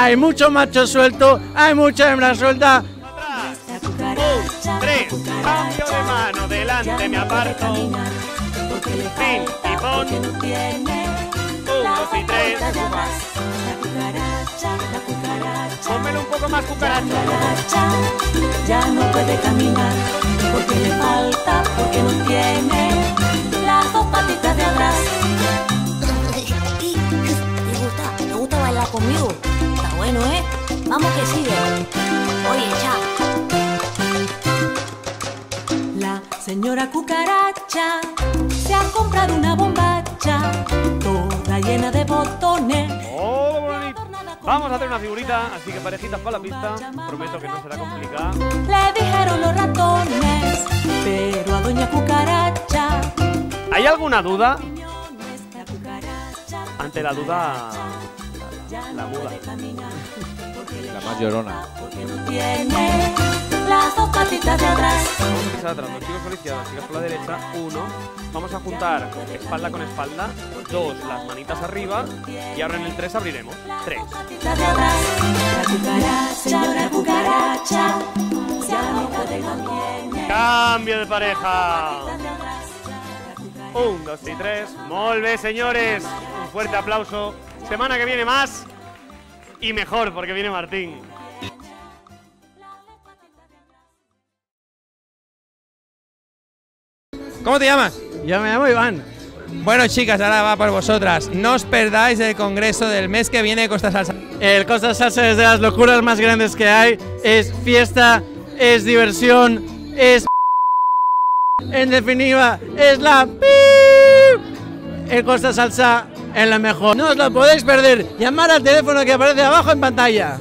hay mucho macho suelto, hay mucha hembra suelta. Atrás. Un, tres. Cambio de mano. Delante me aparto. Fin y pon. Un, dos y tres. Pónmelo un poco más cucaracha. ya no puede caminar porque le falta, porque no bueno, ¿eh? Vamos que sigue. Oye, cha. La señora cucaracha se ha comprado una bombacha toda llena de botones. Oh, bonito. Vamos a hacer una figurita, así que parejitas para la pista. Prometo que no será complicada. Le dijeron los ratones, pero a doña cucaracha. ¿Hay alguna duda? Ante la duda, la muda. La más llorona. porque no tiene las dos patitas de atrás. Vamos a empezar atrás, los chicos por la izquierda, chicas por la derecha. Uno. Vamos a juntar espalda con espalda. Dos, las manitas arriba. Y ahora en el tres abriremos. Tres. patitas de atrás. La cucaracha, señora cucaracha, ya no puede contiene. Cambio de pareja. Un, dos y tres. Molve, señores. Fuerte aplauso. Semana que viene más. Y mejor, porque viene Martín. ¿Cómo te llamas? Yo me llamo Iván. Bueno, chicas, ahora va por vosotras. No os perdáis el congreso del mes que viene de Costa Salsa. El Costa Salsa es de las locuras más grandes que hay. Es fiesta, es diversión, es. En definitiva, es la. El Costa Salsa es la mejor. No os lo podéis perder. Llamar al teléfono que aparece abajo en pantalla.